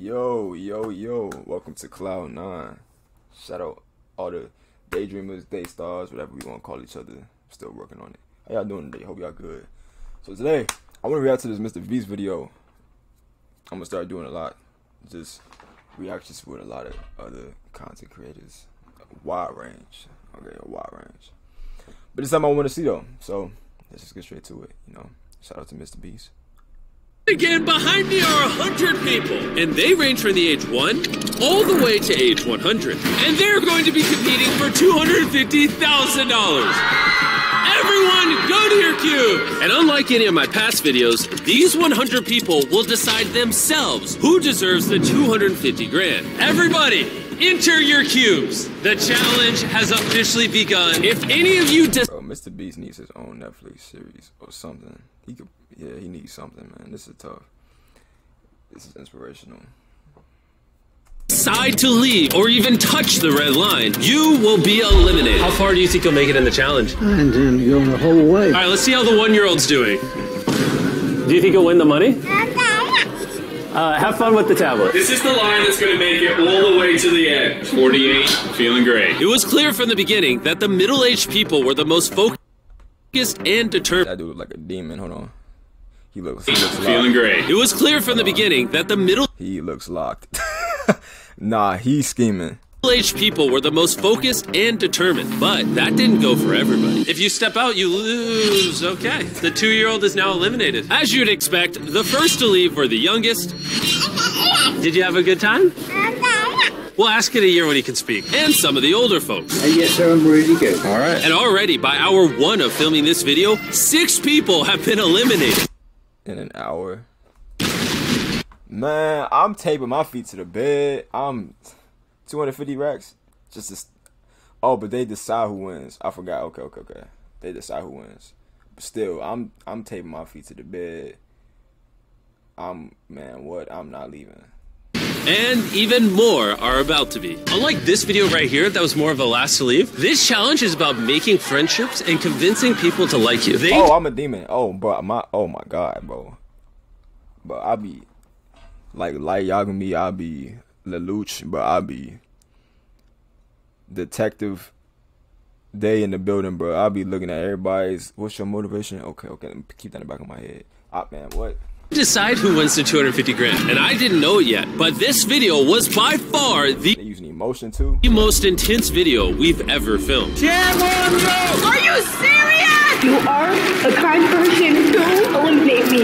Yo, yo, yo, welcome to Cloud Nine. Shout out all the daydreamers, daystars, whatever we want to call each other. Still working on it. How y'all doing today? Hope y'all good. So today, I want to react to this Mr. Beast video. I'm gonna start doing a lot. Just reactions with a lot of other content creators. A wide range. Okay, a wide range. But it's something I want to see though. So let's just get straight to it. You know, shout out to Mr. Beast. Again, behind me are 100 people, and they range from the age 1 all the way to age 100. And they're going to be competing for $250,000. Everyone, go to your cube! And unlike any of my past videos, these 100 people will decide themselves who deserves the 250 grand. Everybody, enter your cubes! The challenge has officially begun. If any of you Bro, oh, Mr. Beast needs his own Netflix series or something. He could yeah, he needs something, man. This is tough. This is inspirational. Decide to leave or even touch the red line, you will be eliminated. How far do you think you'll make it in the challenge? And then you're the whole way. All right, let's see how the one-year-old's doing. Do you think you'll win the money? Uh, have fun with the tablet. This is the line that's going to make it all the way to the end. 48, feeling great. It was clear from the beginning that the middle-aged people were the most focused and determined. That dude like a demon. Hold on. He looks, he looks feeling great. It was clear from the beginning that the middle he looks locked. nah, he's scheming. Middle-aged people were the most focused and determined, but that didn't go for everybody. If you step out, you lose. Okay, the two-year-old is now eliminated. As you'd expect, the first to leave were the youngest. Did you have a good time? We'll ask it a year when he can speak. And some of the older folks. Uh, yes, sir, I'm ready to go. All right. And already, by hour one of filming this video, six people have been eliminated in an hour. Man, I'm taping my feet to the bed. I'm 250 racks. Just to, oh, but they decide who wins. I forgot. Okay, okay, okay. They decide who wins. But still, I'm I'm taping my feet to the bed. I'm man, what? I'm not leaving. And even more are about to be. Unlike this video right here that was more of a last to leave, this challenge is about making friendships and convincing people to like you. They oh, I'm a demon. Oh, bro, my oh my god, bro. But I be like like Yagami, I be Lelouch, but I be detective day in the building, bro. I be looking at everybody's what's your motivation? Okay, okay, keep that in the back of my head. Ah man, what? Decide who wins the 250 grand, and I didn't know it yet, but this video was by far the using emotion too. The most intense video we've ever filmed. Are you serious? You are a kind person. Don't eliminate me.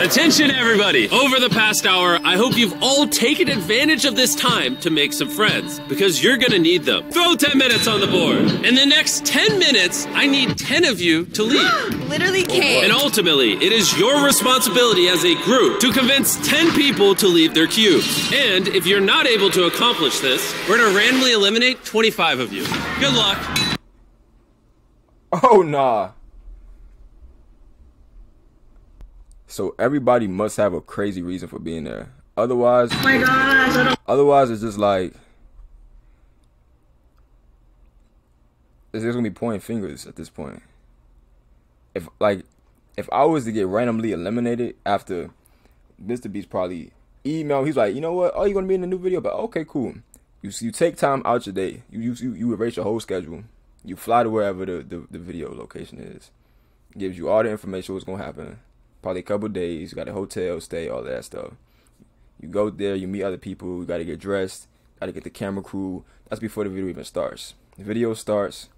Attention, everybody! Over the past hour, I hope you've all taken advantage of this time to make some friends, because you're gonna need them. Throw 10 minutes on the board. In the next 10 minutes, I need 10 of you to leave. Literally can't. And ultimately, it is your responsibility as a group to convince 10 people to leave their cubes. And if you're not able to accomplish this, we're gonna randomly eliminate 25 of you. Good luck. Oh, nah. So everybody must have a crazy reason for being there. Otherwise, oh my gosh, otherwise it's just like it's just gonna be pointing fingers at this point. If like if I was to get randomly eliminated after Mr. Beast probably email, he's like, you know what? Oh, you're gonna be in the new video, but okay, cool. You you take time out your day. You you you erase your whole schedule. You fly to wherever the, the, the video location is. Gives you all the information what's gonna happen probably a couple days. You got a hotel stay, all that stuff. You go there, you meet other people. You got to get dressed. Got to get the camera crew. That's before the video even starts. The video starts,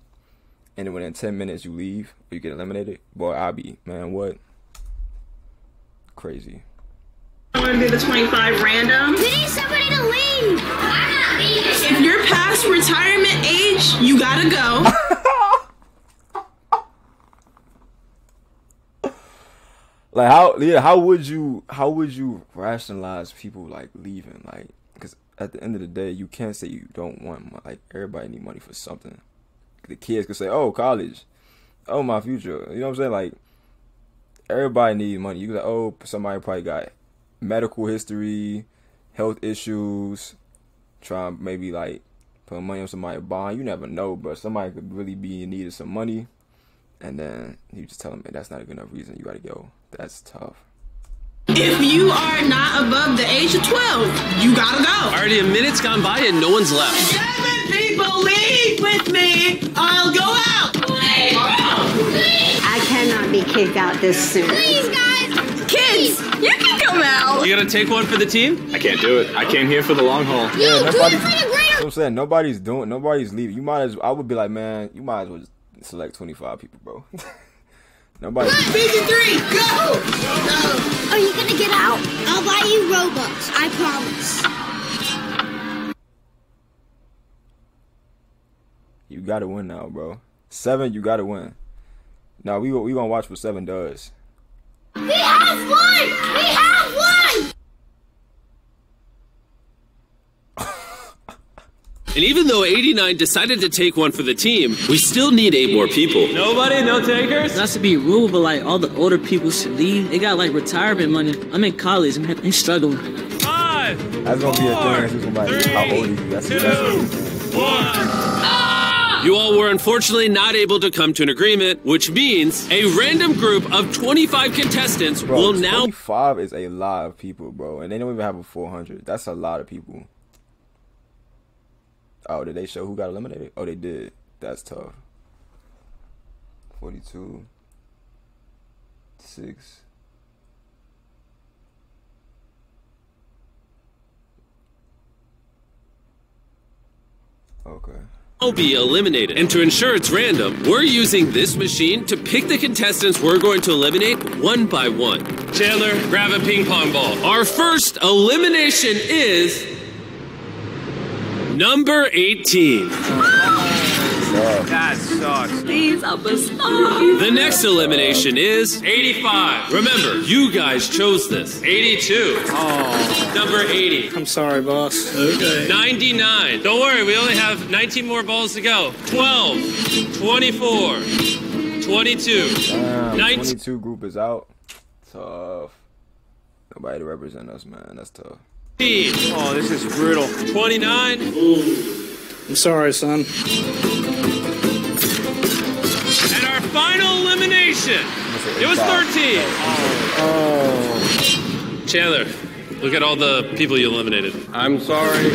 and then within ten minutes you leave or you get eliminated. Boy, I be man, what? Crazy. I want to do the 25 random. We need somebody to leave. If you're past retirement age, you gotta go. like how yeah how would you how would you rationalize people like leaving like because at the end of the day you can't say you don't want money. like everybody need money for something the kids could say oh college oh my future you know what i'm saying like everybody need money you could like oh somebody probably got medical history health issues try maybe like put money on somebody bond you never know but somebody could really be in need of some money and then you just tell them, that's not a good enough reason. You gotta go. That's tough. If you are not above the age of 12, you gotta go. Already a minute's gone by and no one's left. Seven people leave with me. I'll go out. I cannot be kicked out this soon. Please, guys. Kids, you can come out. You gonna take one for the team? I can't do it. I came here for the long haul. You do it for the greater. what I'm saying? Nobody's doing nobody's leaving. You might as I would be like, man, you might as well just select 25 people, bro. Nobody. Season three, go. Go. Are you gonna get out? I'll buy you Robux. I promise. You gotta win now, bro. Seven, you gotta win. Now we we gonna watch what seven does. We have one. We have one. And even though 89 decided to take one for the team, we still need eight more people. Nobody? No takers? Not to be rude, but like all the older people should leave. They got like retirement money. I'm in college and they struggling. Five, That's gonna be a Four, thing. It's gonna be like, how old are you? That's, two, that's one. Ah! You all were unfortunately not able to come to an agreement, which means a random group of 25 contestants bro. will now 25 is a lot of people, bro, and they don't even have a 400. That's a lot of people. Oh, did they show who got eliminated? Oh, they did. That's tough. 42. Six. Okay. I'll be eliminated. And to ensure it's random, we're using this machine to pick the contestants we're going to eliminate one by one. Chandler, grab a ping pong ball. Our first elimination is number 18. That sucks. Please, I'm a. The next elimination is 85. Remember, you guys chose this. 82. Oh. Number 80. I'm sorry, boss. Okay. 99. Don't worry, we only have 19 more balls to go. 12. 24. 22. Damn, 19. 22 group is out. Tough. Nobody to represent us, man. That's tough. Oh, this is brutal. 29. I'm sorry, son. And our final elimination. It was 13. Oh. Chandler, look at all the people you eliminated. I'm sorry.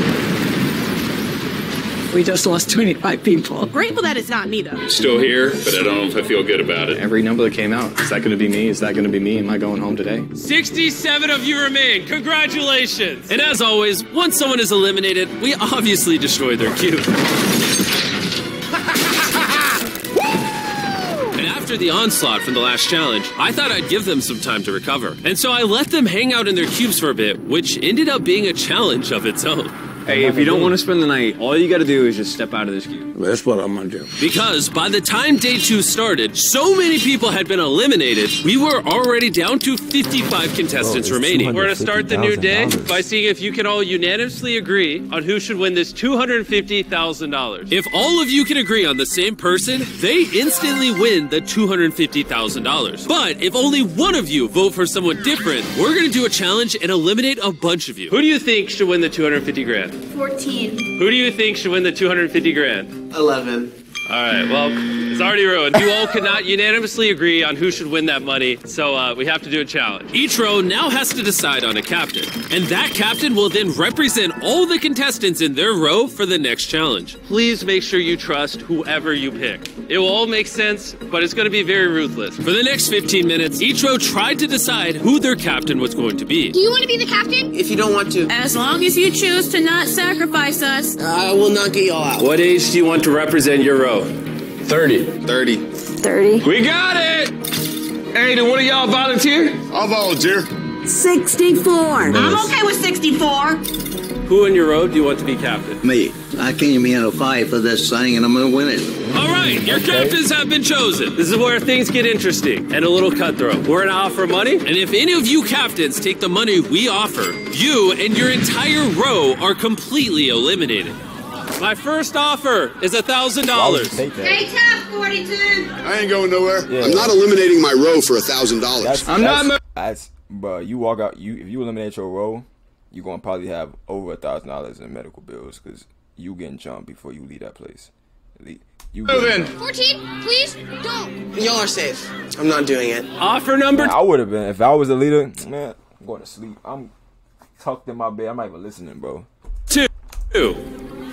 We just lost 25 people. Grateful that it's not me though. Still here, but I don't know if I feel good about it. Every number that came out, is that going to be me? Is that going to be me? Am I going home today? 67 of you remain. Congratulations. And as always, once someone is eliminated, we obviously destroy their cube. And after the onslaught from the last challenge, I thought I'd give them some time to recover. And so I let them hang out in their cubes for a bit, which ended up being a challenge of its own. Hey, if you don't want to spend the night, all you got to do is just step out of this queue. That's what I'm gonna do. Because by the time day two started, so many people had been eliminated, we were already down to 55 contestants Bro, it's remaining. We're going to start the new day $250,000. by seeing if you can all unanimously agree on who should win this $250,000. If all of you can agree on the same person, they instantly win the $250,000. But if only one of you vote for someone different, we're going to do a challenge and eliminate a bunch of you. Who do you think should win the 250 grand? 14. Who do you think should win the 250 grand? 11. All right, well, it's already ruined. You all cannot unanimously agree on who should win that money, so uh, we have to do a challenge. Each row now has to decide on a captain, and that captain will then represent all the contestants in their row for the next challenge. Please make sure you trust whoever you pick. It will all make sense, but it's going to be very ruthless. For the next 15 minutes, each row tried to decide who their captain was going to be. Do you want to be the captain? If you don't want to, As long as you choose to not sacrifice us. I will not get y'all out. What age do you want to represent your row? 30. 30. 30. We got it! Hey, did one of y'all volunteer? I'll volunteer. 64. I'm okay with 64. Who in your row do you want to be captain? Me. I came in a fight for this thing and I'm gonna win it. All right, your captains have been chosen. This is where things get interesting and a little cutthroat. We're gonna offer money, and if any of you captains take the money we offer, you and your entire row are completely eliminated. My first offer is a thousand Why would you dollars. take that? Hey, Top 42. I ain't going nowhere. Yeah. I'm not eliminating my row for a thousand dollars. That's, I'm that's, not That's, bro. You walk out. You if you eliminate your row, you're gonna probably have over a thousand dollars in medical bills because you getting jumped before you leave that place. Le- You Move in. 14, please don't. Y'all are safe. I'm not doing it. Offer number Man, I would have been if I was a leader. Man, I'm going to sleep. I'm tucked in my bed. I'm not even listening, bro. Two.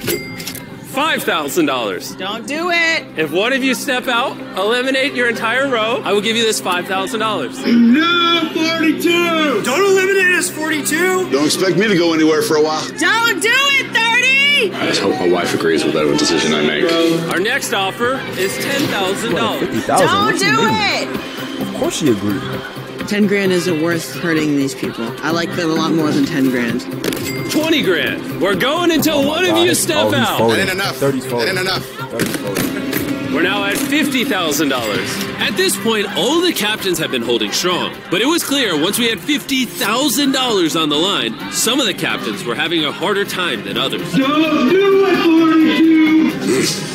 Five thousand dollars. Don't do it. If one of you step out, eliminate your entire row, I will give you this five thousand dollars. No, 42! Don't eliminate us, 42! Don't expect me to go anywhere for a while. Don't do it, 30! I just hope my wife agrees with whatever decision I make. Our next offer is ten thousand dollars. Don't do it! Of course she agreed. 10 grand isn't worth hurting these people. I like them a lot more than 10 grand. Twenty grand. We're going until one of you step Oh, out. folding. That ain't enough. 30's That ain't enough. 30's. We're now at fifty thousand dollars. At this point, all the captains have been holding strong, but it was clear once we had fifty thousand dollars on the line, some of the captains were having a harder time than others. Don't do it, 42!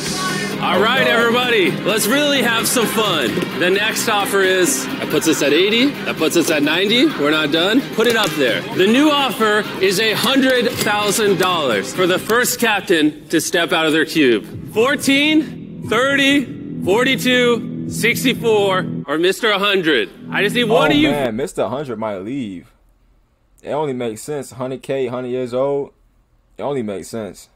All right, everybody, let's really have some fun. The next offer is that puts us at 80, that puts us at 90. We're not done. Put it up there. The new offer is a $100,000 for the first captain to step out of their cube. 14, 30, 42, 64, or Mr. 100. I just need one oh, of you. man, Mr. 100 might leave. It only makes sense. 100K, 100 years old. It only makes sense.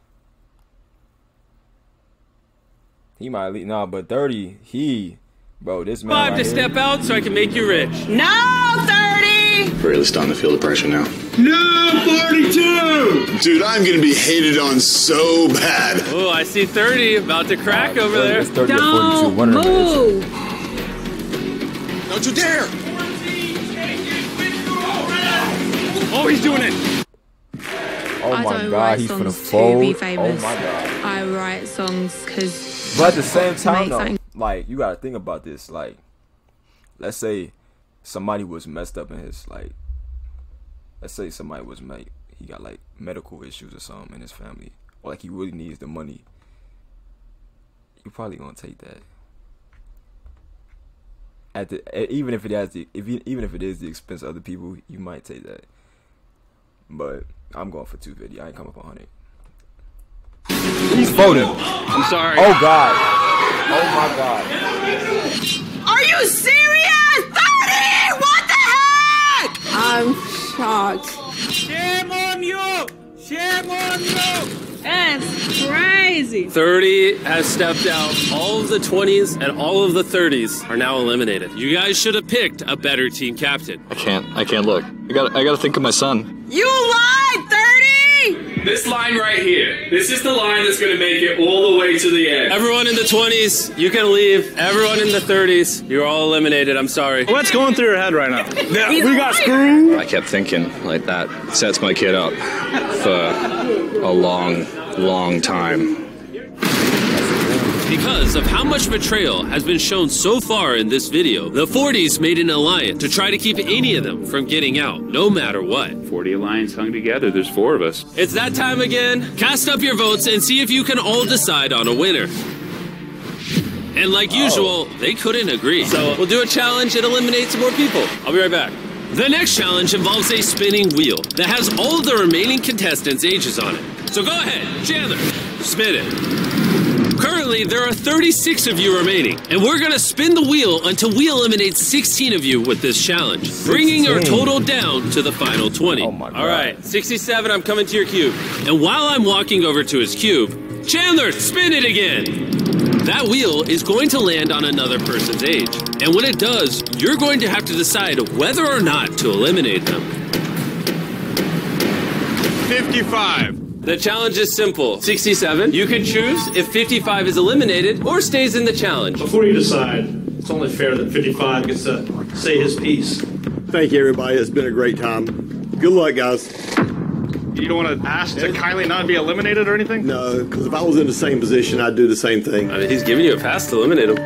He might leave. Nah, but 30, he, bro, this man. Five right to here- step out so I can make you rich. No, 30! Really starting to feel the pressure now. No, 42! Dude, I'm gonna be hated on so bad. Oh, I see 30 about to crack over there. It's 30 or 42. One of them is. move! Don't you dare! Oh, he's doing it! Oh I my don't god, write he's gonna songs to fold. be Oh famous. my god. I write songs because. But at the same time, though, like you gotta think about this. Like, let's say somebody was messed up in his like. Let's say somebody was like he got like medical issues or something in his family, or like he really needs the money. You probably gonna take that. At the even if it has the if you, even if it is the expense of other people, you might take that. But I'm going for 250. I ain't coming up on 100. He's voted. I'm sorry. Oh God. Oh my God. Are you serious? 30! What the heck? I'm shocked. Shame on you! Shame on you! That's crazy. 30 has stepped out. All of the 20s and all of the 30s are now eliminated. You guys should have picked a better team captain. I can't. I can't look. I got. I got to think of my son. You lied, 30! This line right here. This is the line that's going to make it all the way to the end. Everyone in the 20s, you can leave. Everyone in the 30s, you're all eliminated. I'm sorry. What's going through your head right now? Yeah, we got screwed! I kept thinking like that sets my kid up for a long, long time. Because of how much betrayal has been shown so far in this video, the 40s made an alliance to try to keep any of them from getting out, no matter what. 40 Alliance hung together. There's four of us. It's that time again. Cast up your votes and see if you can all decide on a winner. And like oh. usual, they couldn't agree. So we'll do a challenge and eliminate some more people. I'll be right back. The next challenge involves a spinning wheel that has all the remaining contestants' ages on it. So go ahead, Chandler, spin it. Currently, there are 36 of you remaining, and we're gonna spin the wheel until we eliminate 16 of you with this challenge, bringing our total down to the final 20. Oh my God. All right, 67, I'm coming to your cube. And while I'm walking over to his cube, Chandler, spin it again. That wheel is going to land on another person's age. And when it does, you're going to have to decide whether or not to eliminate them. 55. The challenge is simple 67. You can choose if 55 is eliminated or stays in the challenge. Before you decide, it's only fair that 55 gets to say his piece. Thank you, everybody. It's been a great time. Good luck, guys. You don't want to ask to kindly not be eliminated or anything? No, because if I was in the same position, I'd do the same thing. I mean, he's giving you a pass to eliminate him.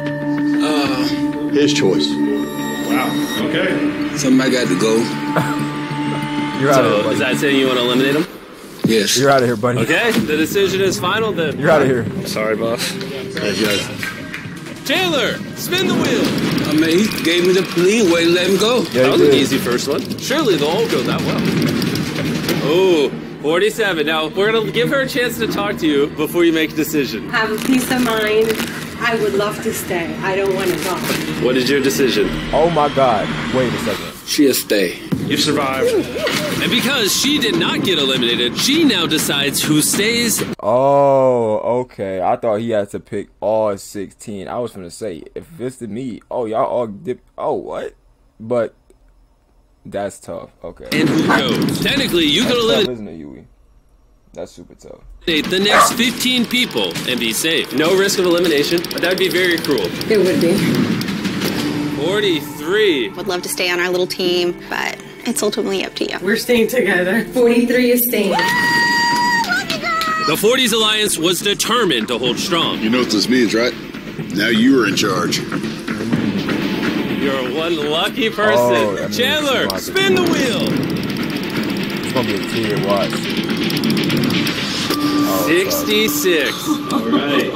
Uh, his choice. Wow. Okay. Somebody got to go. You're out of So, buddy. is that saying you want to eliminate him? Yes. You're out of here, buddy. Okay, the decision is final then. You're out of here. Sorry, boss. Thank you, guys. Chandler, spin the wheel. I mean, he gave me the leeway to let him go. Yeah, that you was an easy first one. Surely they'll all go that well. Oh, 47. Now, we're going to give her a chance to talk to you before you make a decision. Have a peace of mind. I would love to stay. I don't want to go. What is your decision? Oh my God. Wait a second. She a stay. You survived. And because she did not get eliminated, she now decides who stays. Oh, okay. I thought he had to pick all 16. I was gonna say, if it's to me, oh, y'all all dip. Oh, what? But that's tough. Okay. And who goes. Technically, you That's could tough, eliminate isn't it, Yui? That's super tough. the next 15 people and be safe. No risk of elimination, but that would be very cruel. It would be. 43. Would love to stay on our little team, but it's ultimately up to you. We're staying together. 43 is staying. The 40s Alliance was determined to hold strong. You know what this means, right? Now you are in charge. You're one lucky Oh, person. that means Chandler, somebody- spin the wheel. It's gonna be a kid. Watch. Oh, 66. All right.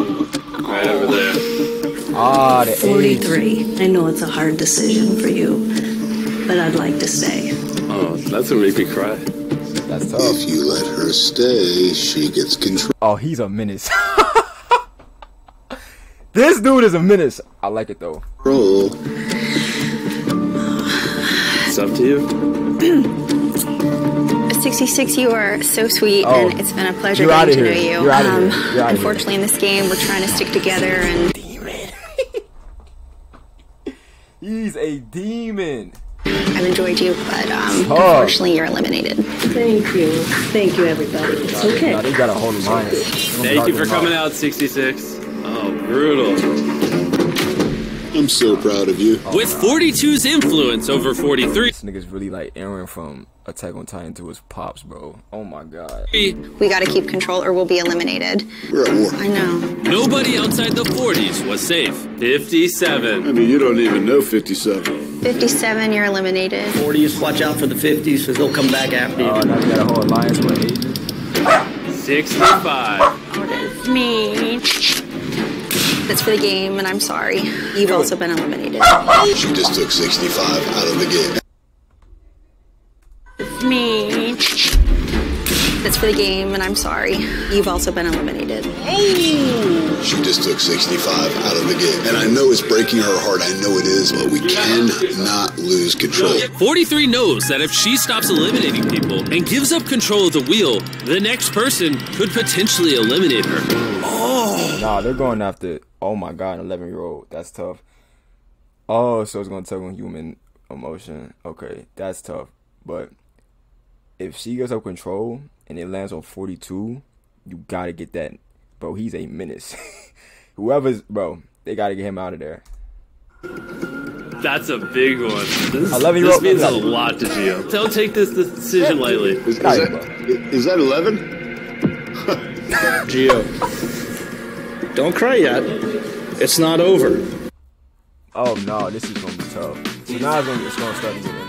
Right over there. Ah, the age. 43. I know it's a hard decision for you, but I'd like to stay. Oh, that's what made me cry. That's tough. If you let her stay, she gets control. Oh, he's a menace. this dude is a menace. I like it though. Roll. It's up to you. 66, you are so sweet, Oh. and it's been a pleasure getting to know here. you. Um, You're outta here. You're outta unfortunately, in this game, we're trying to stick together, and He's a demon. I've enjoyed you, but um, unfortunately, you're eliminated. Thank you. Thank you, everybody. It's okay. Nah, they got a whole alliance. Thank you for coming out, 66. Oh, brutal. I'm so proud of you. With 42's influence over 43, This nigga's really like Eren from Attack on Titan to his pops, bro. Oh my god. We got to keep control, or we'll be eliminated. We're at war. I know. nobody outside the 40s was safe. 57. I mean, you don't even know 57. 57, you're eliminated. 40s, watch out for the 50s because they'll come back after oh, you. Oh, now you got a whole alliance with Asian. 65. Me. That's for the game, and I'm sorry. You've also been eliminated. She just took 65 out of the game. Me. That's for the game, and I'm sorry. You've also been eliminated. She just took 65 out of the game. And I know it's breaking her heart. I know it is, but we cannot lose control. 43 knows that if she stops eliminating people and gives up control of the wheel, the next person could potentially eliminate her. Oh! Nah, they're going after. Oh my god, an 11 year old. That's tough. Oh, so it's gonna tug on human emotion. Okay, that's tough. But if she gives up control and it lands on 42, you gotta get that. Bro, he's a menace. Whoever's, bro, they gotta get him out of there. That's a big one. This, 11 year this old- means a lot to Gio. Don't take this decision lightly. Is, is that, is that 11? Gio, don't cry yet. It's not over. Oh no, this is gonna be tough. So now it's gonna, it's gonna start to get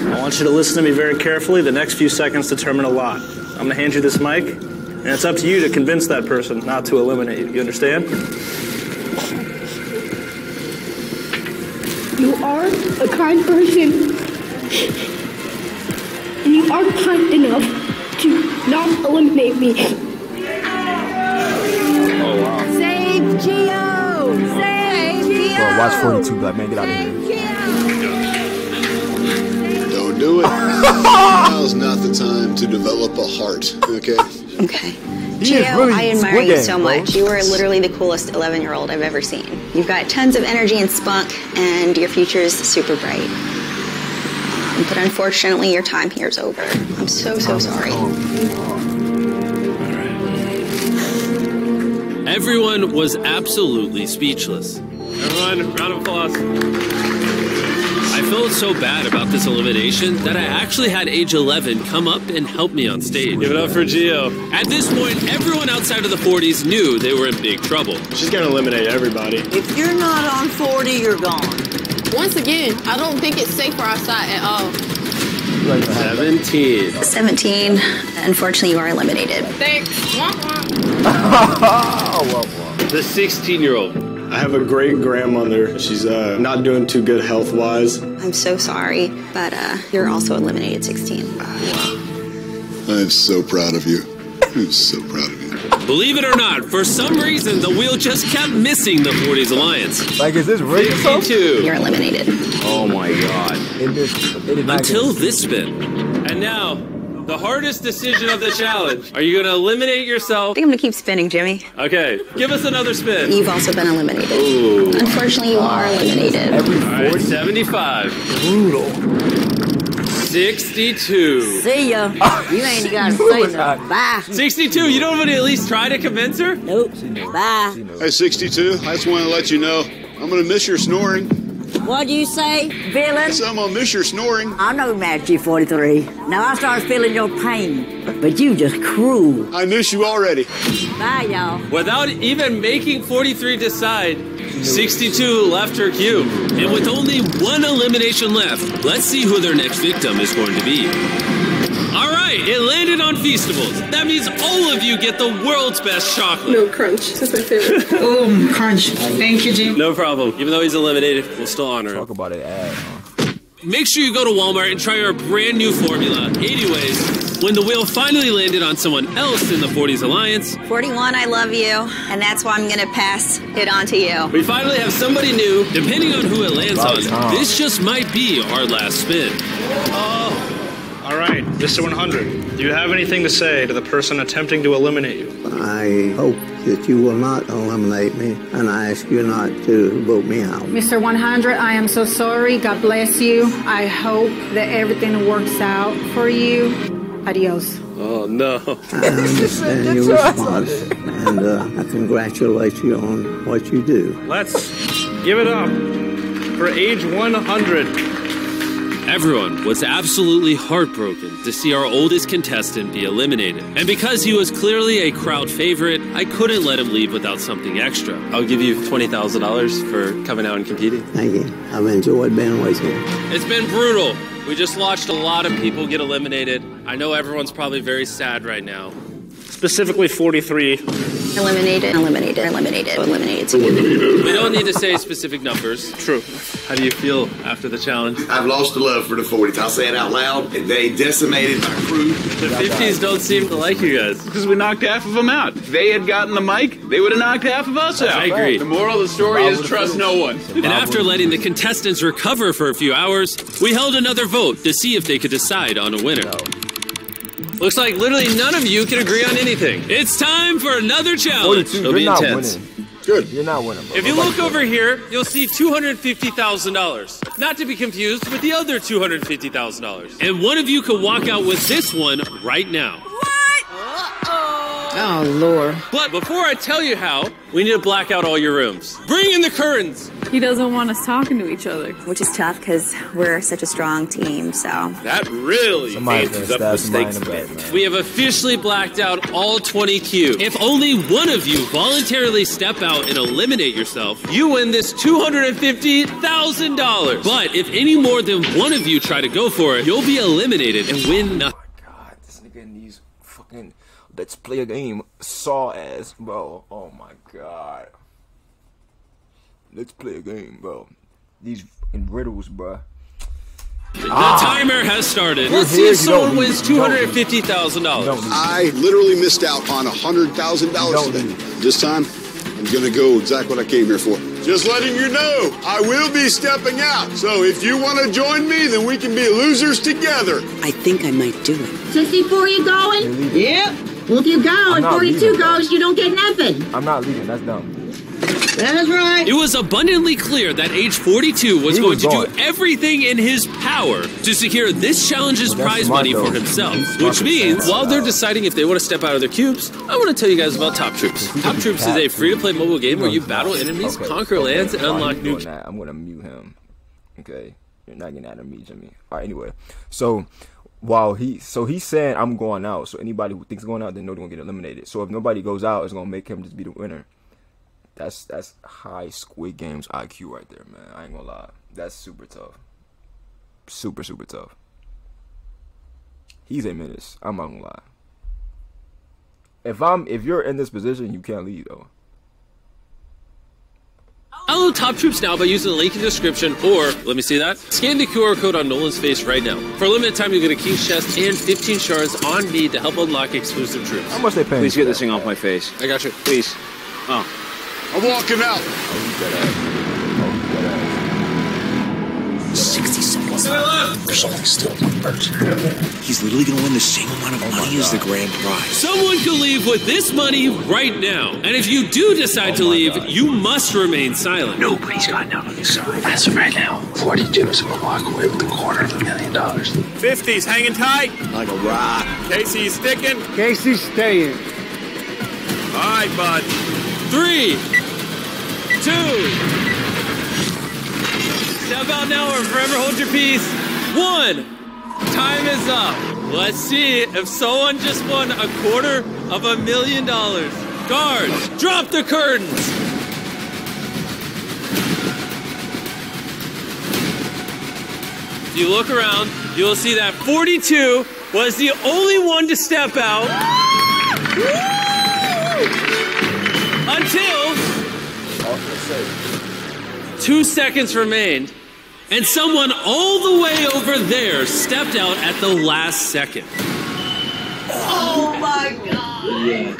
I want you to listen to me very carefully. The next few seconds determine a lot. I'm going to hand you this mic, and it's up to you to convince that person not to eliminate you. You understand? You are a kind person. And you are kind enough to not eliminate me. Oh wow. Save Geo! Save Geo! Bro, watch 42 Black Man, get out of here. Don't it. Now's not the time to develop a heart, okay? Okay. He Gio, really I admire you so much. You are literally the coolest 11 year old I've ever seen. You've got tons of energy and spunk, and your future is super bright. Um, but unfortunately, your time here is over. I'm so, so sorry. Everyone was absolutely speechless. Everyone, round of applause. I felt so bad about this elimination that I actually had age 11 come up and help me on stage. Give it up for Geo. At this point, everyone outside of the 40s knew they were in big trouble. She's gonna eliminate everybody. If you're not on 40, you're gone. Once again, I don't think it's safe for our side at all. 17. 17. Unfortunately, you are eliminated. Thanks. Womp womp. well, well. The 16 year old. I have a great grandmother. She's uh, not doing too good health wise. I'm so sorry, but uh, you're also eliminated 16. I'm so proud of you. I'm so proud of you. Believe it or not, for some reason, the wheel just kept missing the 40s Alliance. Like, is this rigged? 52. You're eliminated. Oh my god. It is, it is not Until this spin. And now, the hardest decision of the challenge. Are you going to eliminate yourself? I think I'm gonna keep spinning, Jimmy. Okay, give us another spin. You've also been eliminated. Ooh. Unfortunately, you are eliminated. All right, 75. Brutal. 62. See ya. You ain't got to say nothing. Bye. 62. You don't want to at least try to convince her? Nope. Bye. Hey, 62, I just want to let you know I'm going to miss your snoring. What'd you say, villain? So I'm going to miss your snoring. I know Matthew 43. Now I start feeling your pain, but you just cruel. I miss you already. Bye, y'all. Without even making 43 decide, 62 left her cube. And with only one elimination left, let's see who their next victim is going to be. All right, it landed on Feastables. That means all of you get the world's best chocolate. No crunch. That's my favorite. Oh, crunch. Thank you, Jim. No problem. Even though he's eliminated, we'll still honor him. Talk about it, ad, huh? Make sure you go to Walmart and try our brand new formula. Anyways, when the wheel finally landed on someone else in the 40s Alliance, 41, I love you, and that's why I'm gonna pass it on to you. we finally have somebody new. Depending on who it lands on, this just might be our last spin. All right, Mr. 100. Do you have anything to say to the person attempting to eliminate you? I hope that you will not eliminate me, and I ask you not to vote me out. Mr. 100, I am so sorry. God bless you. I hope that everything works out for you. Adios. Oh no. I understand your response, and uh, I congratulate you on what you do. Let's give it up for age 100. Everyone was absolutely heartbroken to see our oldest contestant be eliminated. And because he was clearly a crowd favorite, I couldn't let him leave without something extra. I'll give you $20,000 for coming out and competing. Thank you. I've enjoyed being with you. It's been brutal. We just watched a lot of people get eliminated. I know everyone's probably very sad right now. Specifically 43. Eliminated, eliminated, eliminated, eliminated. We don't need to say specific numbers. True. How do you feel after the challenge? I've lost the love for the 40s. I'll say it out loud. They decimated my crew. The 50s don't seem to like you guys. Because we knocked half of them out. If they had gotten the mic, they would have knocked half of us out. I agree. The moral of the story is trust no one. And after letting the contestants recover for a few hours, we held another vote to see if they could decide on a winner. Looks like literally none of you can agree on anything. It's time for another challenge. 42, It'll you're be not intense. winning. Good. You're not winning, bro. If you Nobody look over here, you'll see $250,000. Not to be confused with the other $250,000. And one of you could walk out with this one right now. Oh, Oh, Lord. But before I tell you how, we need to black out all your rooms. Bring in the curtains. He doesn't want us talking to each other. Which is tough because we're such a strong team, so. That really Somebody's amps gonna up the stakes a the bit. We have officially blacked out all 20 Q. If only one of you voluntarily step out and eliminate yourself, you win this $250,000. But if any more than one of you try to go for it, you'll be eliminated and win nothing. Oh my God, this nigga in these fucking let's play a game saw ass, bro. Oh my god. Let's play a game, bro. These fucking riddles, bro. The ah. timer has started. You're Let's see if someone wins You don't lose. $250,000. I literally missed out on $100,000 today. This time, I'm going to go exactly what I came here for. Just letting you know, I will be stepping out. So if you want to join me, then we can be losers together. I think I might do it. 64, you going? Yep. Well, if you go I'm and 42 leaving, goes, you don't get nothing. I'm not leaving. That's dumb. That's right. It was abundantly clear that age 42 was He going was to going. do everything in his power to secure this challenge's Well, prize money though. for himself. He's Which means, while that. they're deciding if they want to step out of their cubes, I want to tell you guys about Top Troops. Top Troops is a free to play mobile game where you battle enemies, Okay, conquer okay, lands, and fine, unlock you new. doing that. I'm gonna mute him. Okay, you're not getting out of me, Jimmy. All right. Anyway, so while he, so he's saying I'm going out. So anybody who thinks going out, they know they're gonna get eliminated. So if nobody goes out, it's gonna make him just be the winner. That's that's high Squid Games IQ right there, man. I ain't gonna lie. That's super tough. Super super tough. He's a menace. I'm not gonna lie. If I'm if you're in this position, you can't leave though. Download Top Troops now by using the link in the description or, let me see that, scan the QR code on Nolan's face right now. For a limited time, you'll get a King's Chest and 15 shards on me to help unlock exclusive troops. How much they paying? Please get this thing off my face. I got you. Please. Oh. I'm walking out. Oh, 60 seconds left. There's something still first. He's literally going to win the same amount of money as the grand prize. Someone could leave with this money right now. And if you do decide to leave, you must remain silent. Nobody's gotten out on this side. As of right now, 42 is going to walk away with a quarter of a million dollars. 50's hanging tight. Like a rock. Casey's sticking? Casey's staying. All right, bud. Three, two, step out now or forever hold your peace. One, time is up. Let's see if someone just won a quarter of a million dollars. Guards, drop the curtains. If you look around, you will see that 42 was the only one to step out. Until two seconds remained, and someone all the way over there stepped out at the last second. Oh my god.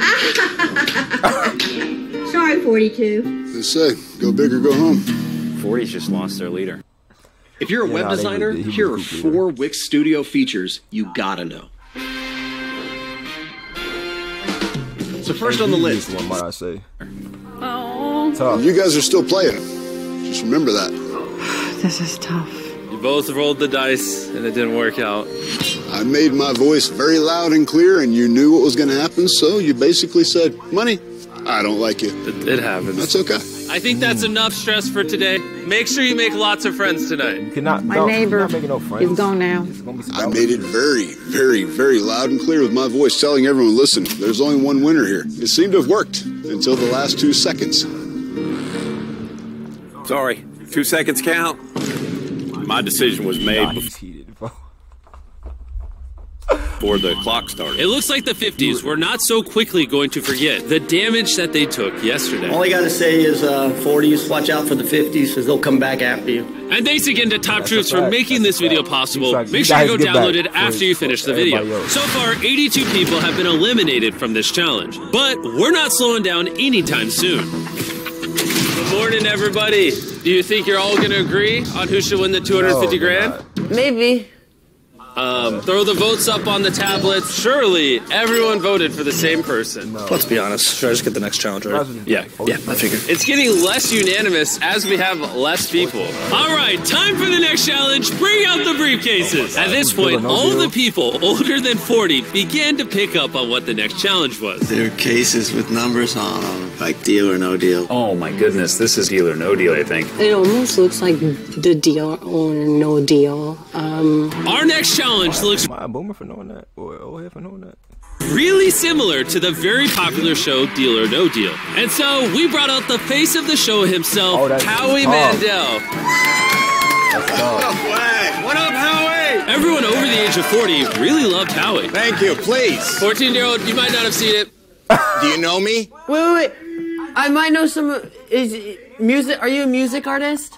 Sorry, 42. They say, go big or go home. 40's just lost their leader. If you're a Yeah, web designer, was- he here are a cool four Wix Studio features you gotta know. So first on the list, One might I say? Oh, Tough. You guys are still playing. Just remember that. This is tough. You both rolled the dice, and it didn't work out. I made my voice very loud and clear, and you knew what was going to happen, so you basically said, Money, I don't like you. It, it happens. That's okay. I think that's enough stress for today. Make sure you make lots of friends tonight. You cannot. My no, neighbor, You're not making no friends. gone now. It's gonna be some I made it very, very, very loud and clear with my voice, telling everyone, listen, there's only one winner here. It seemed to have worked until the last two seconds. Sorry, two seconds count. My decision was made Nah, heated, bro. before the clock started. It looks like the 50s were not so quickly going to forget the damage that they took yesterday. all I gotta say is uh, 40s, watch out for the 50s because they'll come back after you. And thanks again to Top Troops for making this video possible. Make sure you go download it after you finish the video. So far, 82 people have been eliminated from this challenge, but we're not slowing down anytime soon. Good morning, everybody. Do you think you're all going to agree on who should win the 250 No, grand? Maybe. Um, throw the votes up on the tablets. Surely everyone voted for the same person. Let's be honest. Should I just get the next challenge, right? Yeah, Yeah, I figured. It's getting less unanimous as we have less people. All right, time for the next challenge. Bring out the briefcases. At this point, all the people older than 40 began to pick up on what the next challenge was. There are cases with numbers on them, like deal or no deal. Oh my goodness, this is deal or no deal, I think. It almost looks like the deal or no deal. Um, Our next challenge looks Am I a boomer for knowing that, or oh, old head for knowing that? really similar to the very popular show Deal or No Deal. And so we brought out the face of the show himself, Oh, Howie Tom. Mandel. What up, Howie? Everyone over the age of 40 really loved Howie. Thank you. Please. 14 year old, you might not have seen it. Do you know me? Wait, wait, wait. I might know some. Is music? Are you a music artist?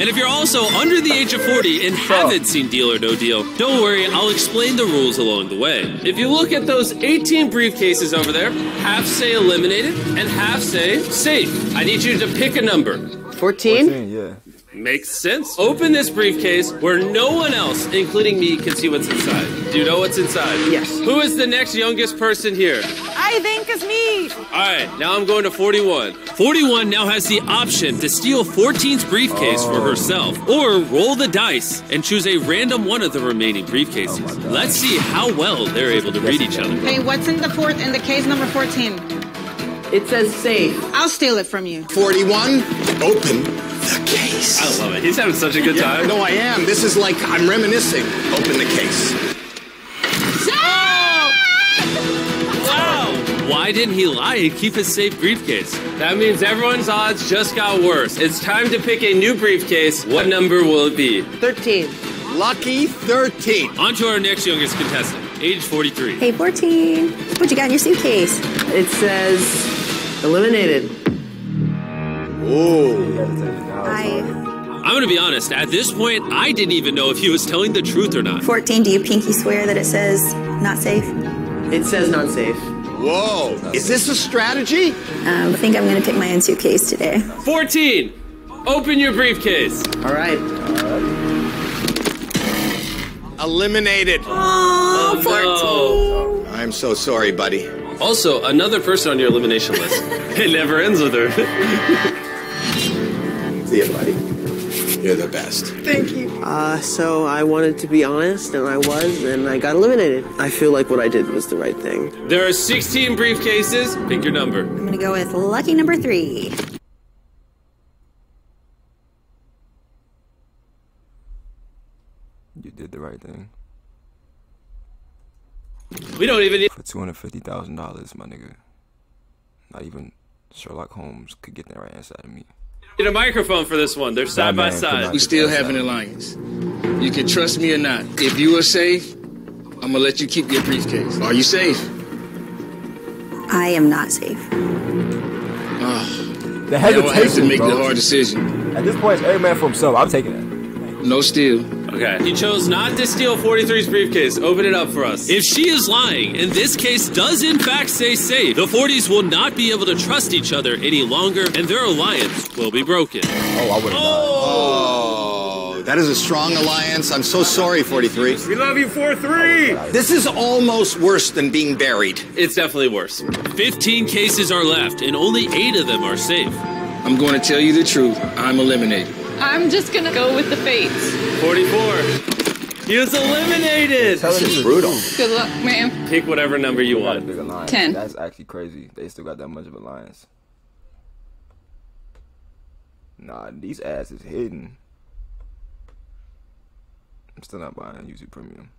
And if you're also under the age of 40 and haven't seen Deal or No Deal, don't worry, I'll explain the rules along the way. If you look at those 18 briefcases over there, half say eliminated and half say safe. I need you to pick a number. 14? 14, yeah. Makes sense. Open this briefcase where no one else, including me, can see what's inside. Do you know what's inside? Yes. Who is the next youngest person here? I think it's me. All right, now I'm going to 41. 41 now has the option to steal 14's briefcase for herself or roll the dice and choose a random one of the remaining briefcases. Oh Let's see how well they're able to read each other. Hey, what's in the fourth in the case number 14? It says safe. I'll steal it from you. 41. Open the case. I love it. He's having such a good Yeah, time. no, I am. This is like I'm reminiscing. Open the case. Wow! Why didn't he lie and keep his safe briefcase? That means everyone's odds just got worse. It's time to pick a new briefcase. What number will it be? 13. Lucky 13. On to our next youngest contestant, age 43. Hey, 14. What you got in your suitcase? It says eliminated. I I'm gonna be honest. At this point, I didn't even know if he was telling the truth or not. 14. Do you pinky swear that it says not safe? It says not safe. Whoa! Is this a strategy? Um, I think I'm going to pick my own suitcase today. 14. Open your briefcase. All right. Eliminated. Oh, 14. I'm so sorry, buddy. Also, another person on your elimination list. it never ends with her. See you, buddy. You're the best. Thank you. Uh, so I wanted to be honest, and I was, and I got eliminated. I feel like what I did was the right thing. there are 16 briefcases. Pick your number. I'm going to go with lucky number three. You did the right thing. We don't even need. For two hundred fifty thousand dollars, my nigga. Not even Sherlock Holmes could get the right answer out of me. Need a microphone for this one. They're side by side. We still have an alliance. You can trust me or not. If you are safe, I'm gonna let you keep your briefcase. Are you safe? I am not safe. Ah. The Now I have to hesitation, make bro. the hard decision. At this point, it's every man for himself. I'm taking it. No steal. Okay. He chose not to steal 43's briefcase. Open it up for us. If she is lying, and this case does in fact say safe, the 40s will not be able to trust each other any longer, and their alliance will be broken. Oh, I would have oh. oh, that is a strong alliance. I'm so sorry, 43. We love you, 4-3. This is almost worse than being buried. It's definitely worse. 15 cases are left, and only 8 of them are safe. I'm going to tell you the truth. I'm eliminated. I'm just gonna go with the fates. 44. He was eliminated. This is brutal. Good luck, man. Pick whatever number you want. big alliance. Ten. That's actually crazy. They still got that much of alliance. Nah, these ads is hidden. I'm still not buying YouTube Premium.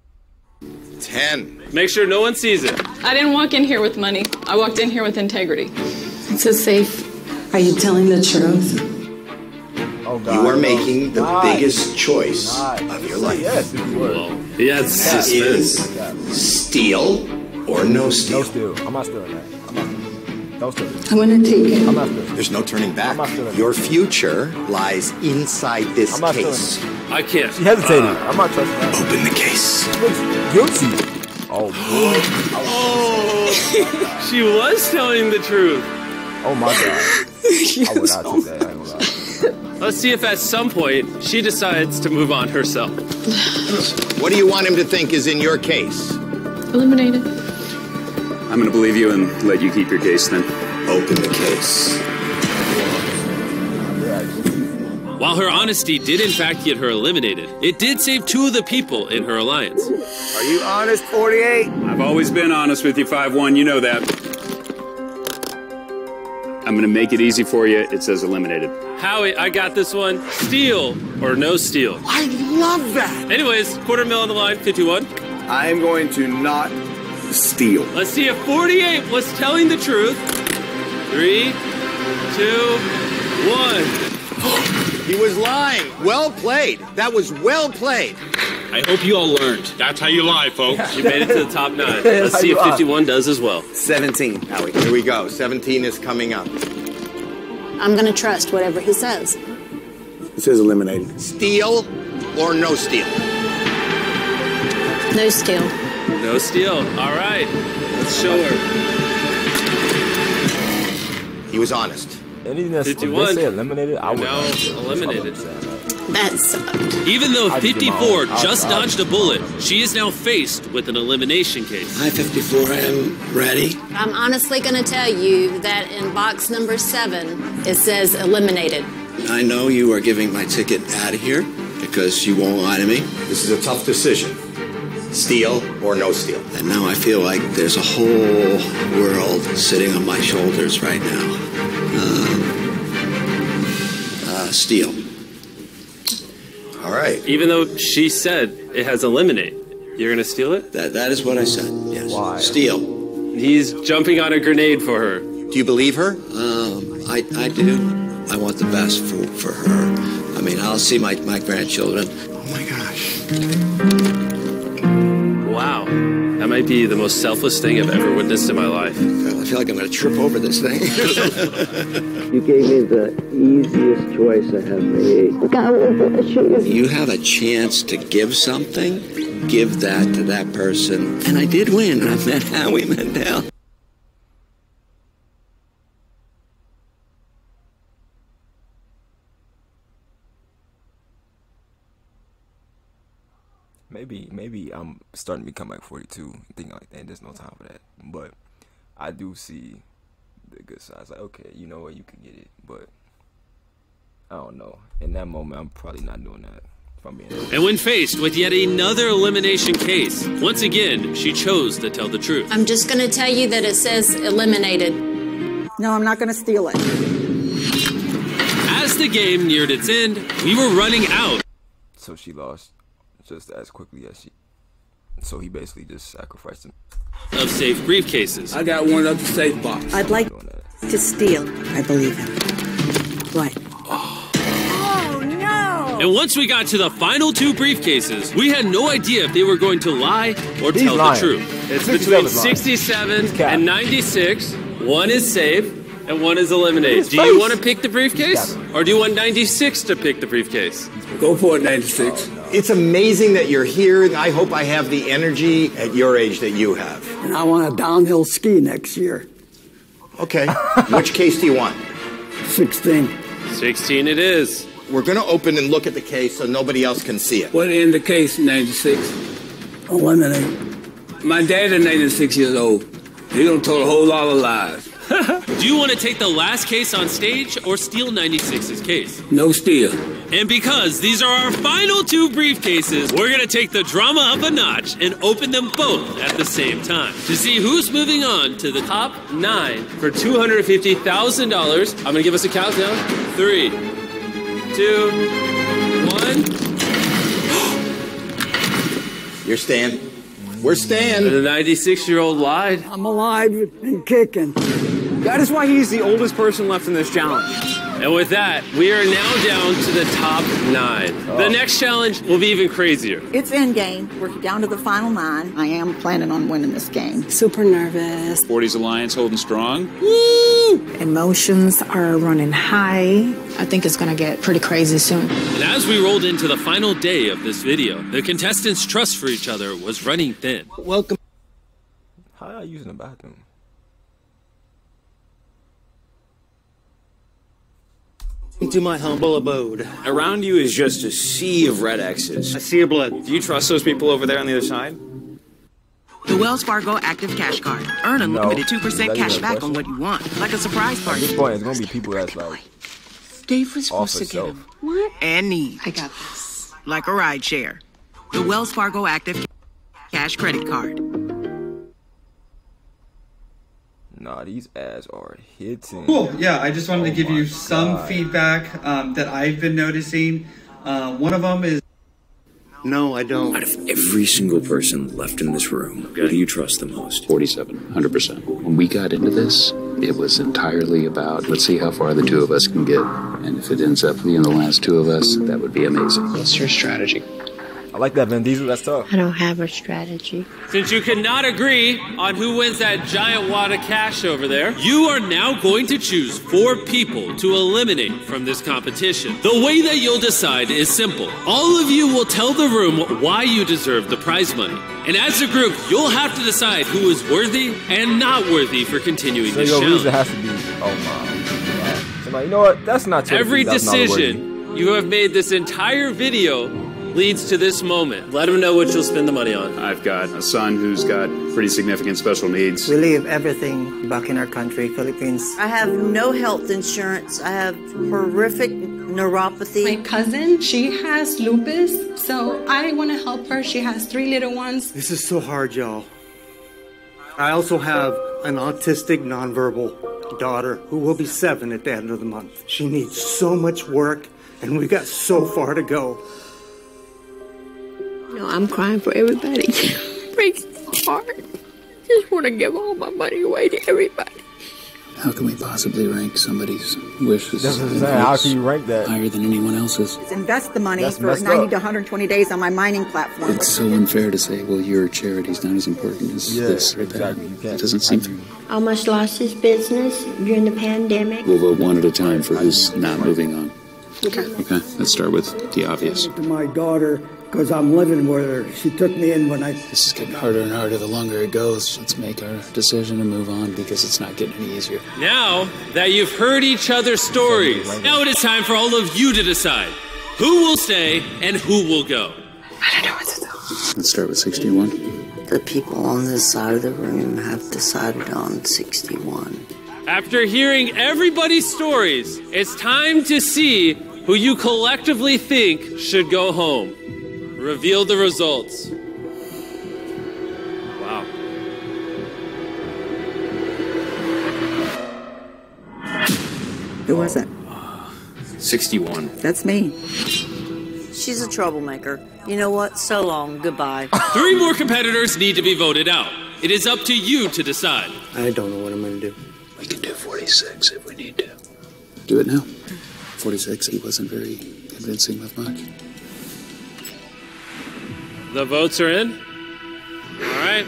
10. Make sure no one sees it. I didn't walk in here with money. I walked in here with integrity. It's a safe. Are you telling the truth? Oh You are making the God. biggest choice God. of your life. Yes, if you were. It's That suspense. is steal or no steal. No steal. I'm not stealing that. I'm not. Don't steal. I'm gonna take it. I'm not stealing. There's no turning back. I'm not stealing it. Your future lies inside this I'm not case. I can't. She hesitated. I'm not trusting that. Open the case. Guilty. Oh, boy. Oh, she was telling the truth. Oh, my God. I would not take that. Let's see if at some point she decides to move on herself. What do you want him to think is in your case? Eliminated. I'm going to believe you and let you keep your case then. Open the case. While her honesty did in fact get her eliminated, it did save two of the people in her alliance. Are you honest, 48? I've always been honest with you, 5-1. You know that. I'm going to make it easy for you. It says eliminated. Howie, I got this one. Steal or no steal. I love that. Anyways, quarter mil on the line, 51. I am going to not steal. Let's see if 48 was telling the truth. Three, two, one. He was lying. Well played. That was well played. I hope you all learned. That's how you lie, folks. You made it to the top nine. Let's see if 51 does as well. 17. Howie, here we go. 17 is coming up. I'm gonna trust whatever he says. It says eliminated. Steal or no steal? No steal. No steal. All right. Let's show her. He was honest. Anything that's if 51. they say eliminated, I would Now eliminated. That sucked. Even though 54 just I'd- I'd- dodged a bullet, she is now faced with an elimination case. Hi, 54. I am ready. I'm honestly gonna tell you that in box number seven, it says eliminated. I know you are giving my ticket out of here because you won't lie to me. This is a tough decision. Steal or no steal? And now I feel like there's a whole world sitting on my shoulders right now. Um, uh, steal. All right. Even though she said it has eliminate, you're gonna steal it? That that is what I said. Yes. Why? Steal. He's jumping on a grenade for her. Do you believe her? Um, I I do. I want the best for for her. I mean, I'll see my my grandchildren. Oh my gosh. Wow. That might be the most selfless thing I've ever witnessed in my life. I feel like I'm going to trip over this thing. You gave me the easiest choice I have made. God bless you. You have a chance to give something, give that to that person. And I did win. I met Howie Mandel. Maybe maybe I'm starting to become like 42, and thinking like, "Dang, there's no time for that." But I do see the good sides. Like, okay, you know what, you can get it, but I don't know. In that moment, I'm probably not doing that. If I'm being. And when faced with yet another elimination case, once again, she chose to tell the truth. I'm just going to tell you that it says eliminated. No, I'm not going to steal it. As the game neared its end, we were running out. So she lost just as quickly as she. So he basically just sacrificed him. of safe briefcases. I got one of the safe box. I'd like to steal. I believe him. What? Oh, no! And once we got to the final two briefcases, we had no idea if they were going to lie or He's tell the truth. It's between 67 and 96. One is safe and one is eliminated. Do you want to pick the briefcase? Or do you want 96 to pick the briefcase? Go for it, 96. It's amazing that you're here. and I hope I have the energy at your age that you have. And I want a downhill ski next year. Okay. Which case do you want? 16. 16 it is. We're going to open and look at the case so nobody else can see it. What in the case, 96? Eliminate. My dad is 96 years old. He don't told a whole lot of lies. Do you want to take the last case on stage or steal 96's case? No steal. And because these are our final two briefcases, we're going to take the drama up a notch and open them both at the same time to see who's moving on to the top nine for $250,000. I'm going to give us a countdown. Three, two, one. You're staying. We're staying. The 96 year old lied. I'm alive and kicking. That is why he's the oldest person left in this challenge. And with that, we are now down to the top nine. The oh. next challenge will be even crazier. It's end game. We're down to the final nine. I am planning on winning this game. Super nervous. 40s Alliance holding strong. Woo! Emotions are running high. I think it's going to get pretty crazy soon. And as we rolled into the final day of this video, the contestants' trust for each other was running thin. Welcome. How are you using the bathroom? To my humble abode. Around you is just a sea of red X's. A sea of blood. Do you trust those people over there on the other side? The Wells Fargo Active Cash Card. Earn unlimited 2% cash back on what you want, like a surprise At party. this point, it's gonna be people that's like Dave was off supposed to get him. What? And need. I got this. Like a ride share. The Wells Fargo Active Cash Credit Card. Nah, these ads are hitting. Cool. Yeah, I just wanted to give you some God. feedback um, that I've been noticing. Uh, one of them is. No, I don't. Out of every single person left in this room, who do you trust the most? 47, 100%. When we got into this, it was entirely about let's see how far the two of us can get. And if it ends up being the last two of us, that would be amazing. What's your strategy? I like that, Vin Diesel. That's tough. I don't have a strategy. Since you cannot agree on who wins that giant wad of cash over there, you are now going to choose four people to eliminate from this competition. The way that you'll decide is simple. All of you will tell the room why you deserve the prize money. And as a group, you'll have to decide who is worthy and not worthy for continuing So this your challenge. has to be. Oh my. So like, you know what? That's not true. Every That's not decision you have made this entire video leads to this moment. Let them know what you'll spend the money on. I've got a son who's got pretty significant special needs. We leave everything back in our country, Philippines. I have no health insurance. I have horrific neuropathy. My cousin, she has lupus, so I want to help her. She has three little ones. This is so hard, y'all. I also have an autistic nonverbal daughter who will be seven at the end of the month. She needs so much work, and we've got so far to go. No, I'm crying for everybody. Breaks my heart. Just want to give all my money away to everybody. How can we possibly rank somebody's wishes? That's what I'm. How can you rank that? higher than anyone else's. invest the money That's for 90 up. to 120 days on my mining platform. It's so unfair to say, well, your charity's not as important as Yeah, this or exactly. That. It doesn't seem fair. Almost lost his business during the pandemic. We'll vote one at a time for who's not moving on. Okay. Okay, let's start with the obvious. to my daughter because I'm living with her. She took me in when I. This is getting harder and harder the longer it goes. Let's make our decision and move on because it's not getting any easier. Now that you've heard each other's stories, now it is time for all of you to decide who will stay and who will go. I don't know what to do. Let's start with 61. The people on this side of the room have decided on 61. After hearing everybody's stories, it's time to see who you collectively think should go home. Reveal the results. Wow. Who was it? 61. That's me. She's a troublemaker. You know what? So long. Goodbye. Three more competitors need to be voted out. It is up to you to decide. I don't know what I'm going to do. We can do 46 if we need to. Do it now. 46, he wasn't very convincing with much. The votes are in. All right,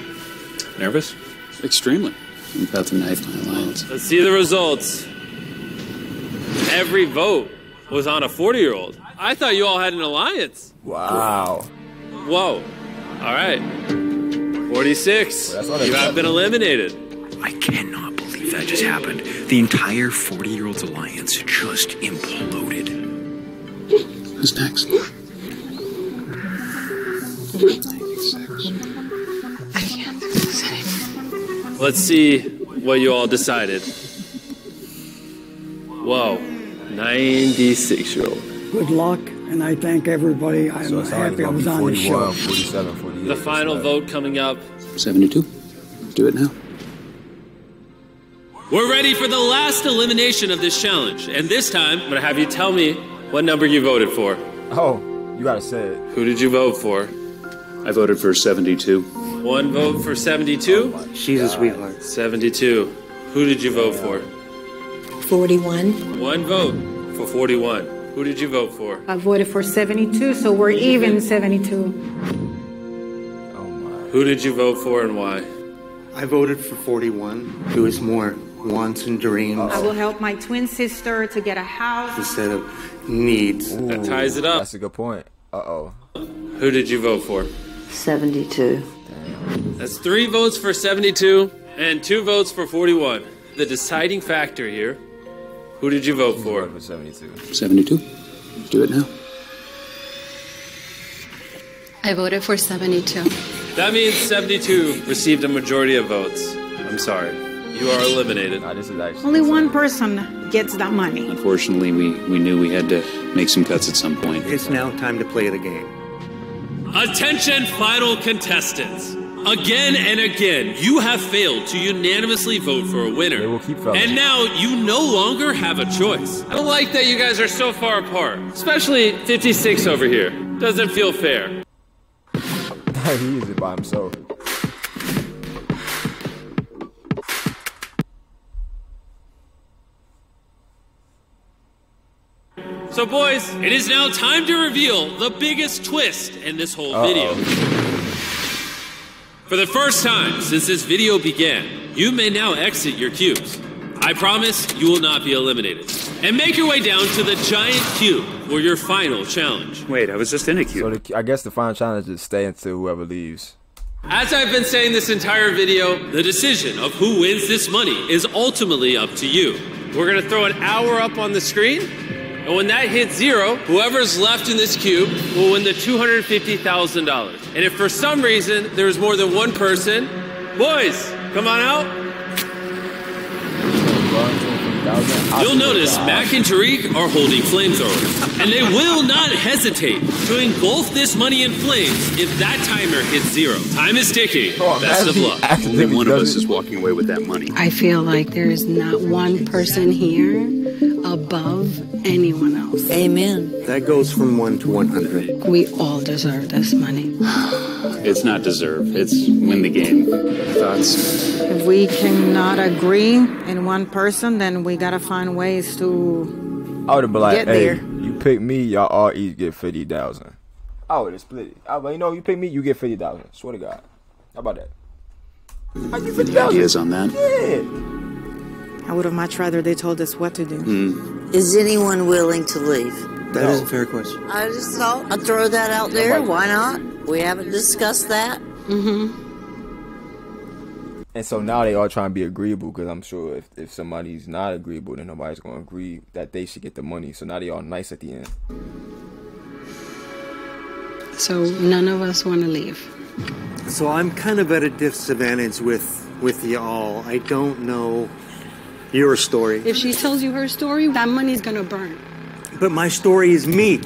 Nervous? Extremely. I'm about to knife my alliance. let's see the results. Every vote was on a 40 year old. I thought you all had an alliance. Wow. Whoa. All right. 46. That's not a You have been eliminated. I cannot believe that just happened. The entire 40 year olds alliance just imploded. Who's next? Let's see what you all decided. Whoa. 96 year old. Good luck, and I thank everybody. I'm So happy I was on the show. 47, 48. The final vote coming up. 72. Do it now. We're ready for the last elimination of this challenge. And this time, I'm going to have you tell me what number you voted for. Oh, you gotta say it. Who did you vote for? I voted for 72. One vote for 72. She's a sweetheart. 72. Who did you vote for? 41. One vote for 41. Who did you vote for? I voted for 72, so we're even 72. Oh my. Who did you vote for and why? I voted for 41. Who is more wants and dreams I will help my twin sister to get a house. instead of needs. That ties it up. That's a good point. Uh oh. Who did you vote for? 72. That's three votes for 72 and two votes for 41. The deciding factor here. Who did you vote for? For 72. 72. Do it now. I voted for 72. That means 72 received a majority of votes. I'm sorry. You are eliminated. Nah, this is actually. Only one person gets that money. Unfortunately, we, we knew we had to make some cuts at some point. It's now time to play the game. Attention, final contestants. Again and again, you have failed to unanimously vote for a winner. They will keep failing. And now you no longer have a choice. I don't like that you guys are so far apart, especially 56 over here. Doesn't feel fair. he is it by himself. So, boys, it is now time to reveal the biggest twist in this whole video. For the first time since this video began, you may now exit your cubes. I promise you will not be eliminated. And make your way down to the giant cube for your final challenge. Wait, I was just in a So cube. the, I guess the final challenge is stay until whoever leaves. As I've been saying this entire video, the decision of who wins this money is ultimately up to you. We're gonna throw an hour up on the screen, and when that hits zero, whoever's left in this cube will win the $250,000. And if for some reason there's more than one person, boys, come on out. You'll notice Mack and Tareq are holding flamethrowers, and they will not hesitate to engulf this money in flames if that timer hits zero. Time is ticking. Best of luck. Only one of us is walking away with that money. I feel like there is not one person here above anyone else. Amen. That goes from 1 to 100. We all deserve this money. It's not deserve. It's win the game. Thoughts? If we cannot agree in one person, then we gotta find ways to I would have been like, Get hey, there. you pick me, y'all all each get fifty thousand. I would have split it. I was like, you know, you pick me, you get fifty thousand. Swear to God. How about that? I get fifty Any ideas on that? Yeah. I would have much rather they told us what to do. Hmm. Is anyone willing to leave? That is a fair question. I just thought I'd throw that out there. Why not? We haven't discussed that. Mm-hmm. And so now they all trying to be agreeable because I'm sure if, if somebody's not agreeable, then nobody's gonna agree that they should get the money. So now they all nice at the end. So none of us want to leave. So I'm kind of at a disadvantage with with y'all. I don't know your story, If she tells you her story, that money's gonna burn. but my story is me.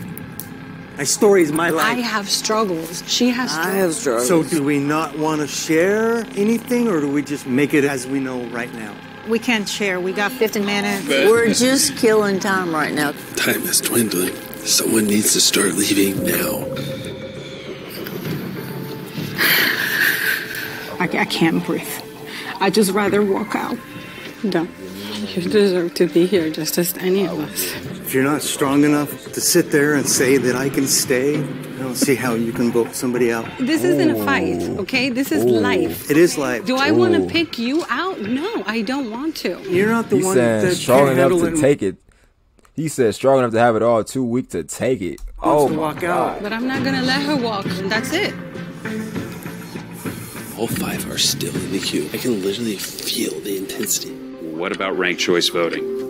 My story is my life. I have struggles. She has struggles. So do we not want to share anything, or do we just make it as we know right now? We can't share. We got 50 minutes. We're just killing time right now. Time is dwindling. Someone needs to start leaving now. I, I can't breathe. I just rather walk out. Don't. You deserve to be here just as any of us. If you're not strong enough to sit there and say that I can stay, I don't see how you can vote somebody out. This isn't a fight, okay? This is life. It is life. Do I want to pick you out? No, I don't want to. You're not the He one said that strong can't enough to it. take it. He said strong enough to have it all, too weak to take it. Oh to my walk god. But I'm not gonna let her walk. and That's it. All five are still in the queue. I can literally feel the intensity. What about ranked choice voting?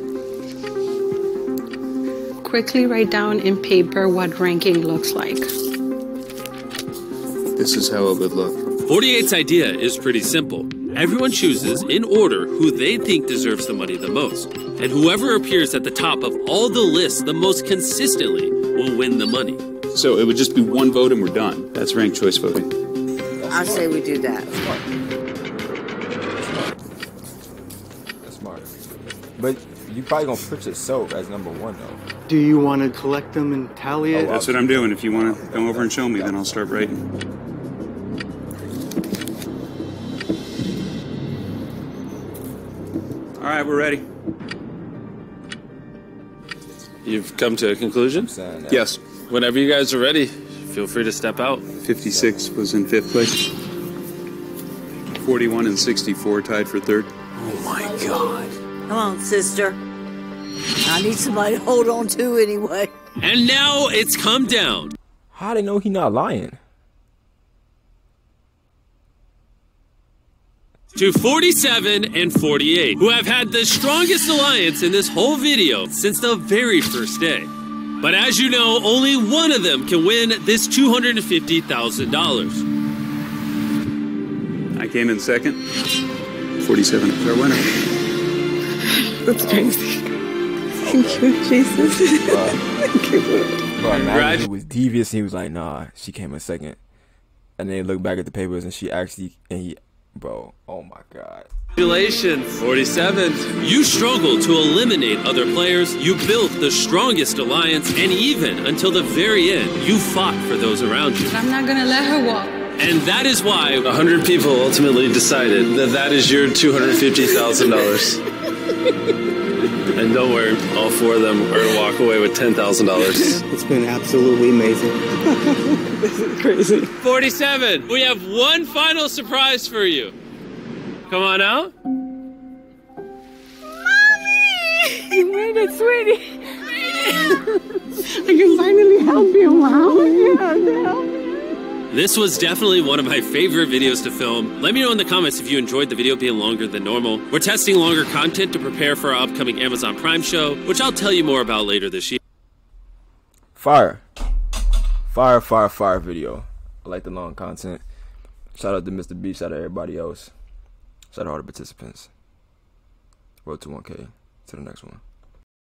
Quickly write down in paper what ranking looks like. This is how it would look. 48's idea is pretty simple. Everyone chooses, in order, who they think deserves the money the most. And whoever appears at the top of all the lists the most consistently will win the money. So it would just be one vote and we're done. That's ranked choice voting. I say we do that. You probably gonna put soap as number one though. Do you want to collect them and tally oh, it? That's what I'm doing. If you want to come over and show me, then I'll start writing. All right, we're ready. You've come to a conclusion? Yes. Whenever you guys are ready, feel free to step out. 56 was in fifth place. 41 and 64 tied for third. Oh my God. Come on, sister. I need somebody to hold on to anyway. And now it's come down. How do they know he not lying? to 47 and 48, who have had the strongest alliance in this whole video since the very first day. But as you know, only one of them can win this $250,000. I came in second. 47 is our winner. That's crazy. Thank you, Jesus. Thank you, Lord. Bro, imagine he was devious he was like, nah, she came in second. And then he looked back at the papers and she actually, and he, bro, oh my God. Congratulations, 47. You struggled to eliminate other players, you built the strongest alliance, and even until the very end, you fought for those around you. I'm not gonna let her walk. And that is why 100 people ultimately decided that that is your $250,000. and don't worry, all four of them are going to walk away with $10,000. It's been absolutely amazing. This is crazy. 47. We have one final surprise for you. Come on out. Mommy! You made it, sweetie. I can finally help you, Mom. Yeah, help me. This was definitely one of my favorite videos to film. Let me know in the comments if you enjoyed the video being longer than normal. We're testing longer content to prepare for our upcoming Amazon Prime show, which I'll tell you more about later this year. Fire. Fire, fire, fire video. I like the long content. Shout out to Mr. B. Shout out to everybody else. Shout out to all the participants. Road to 1K. To the next one.